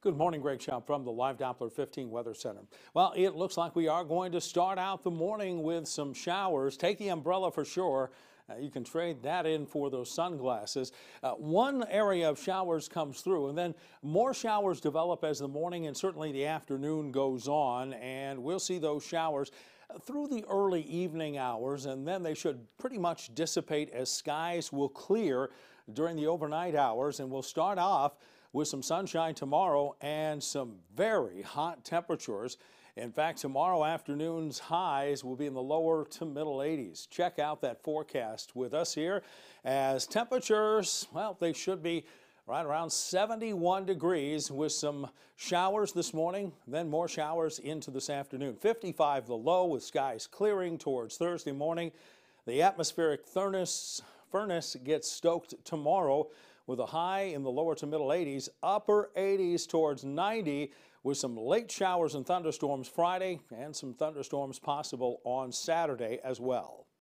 Good morning, Greg Schaub from the Live Doppler 15 Weather Center. Well, it looks like we are going to start out the morning with some showers. Take the umbrella for sure. Uh, you can trade that in for those sunglasses. Uh, one area of showers comes through, and then more showers develop as the morning and certainly the afternoon goes on, and we'll see those showers through the early evening hours, and then they should pretty much dissipate as skies will clear during the overnight hours, and we'll start off with some sunshine tomorrow and some very hot temperatures. In fact, tomorrow afternoon's highs will be in the lower to middle 80s. Check out that forecast with us here as temperatures, well, they should be right around 71 degrees with some showers this morning, then more showers into this afternoon. 55 the low with skies clearing towards Thursday morning. The atmospheric furnace, furnace gets stoked tomorrow with a high in the lower to middle 80s, upper 80s towards 90 with some late showers and thunderstorms Friday and some thunderstorms possible on Saturday as well.